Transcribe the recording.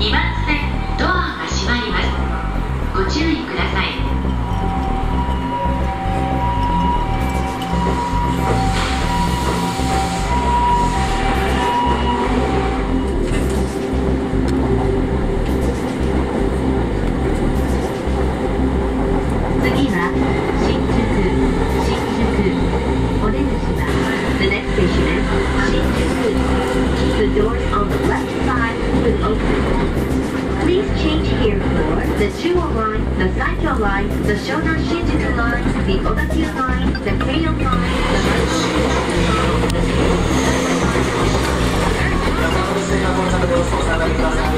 2番線ドアが閉まります。ご注意ください。the Chuo Line, the Saikyo Line, the Shonan Shinjuku Line, the Odakyu Line, the Keio Line, the Line, the Line,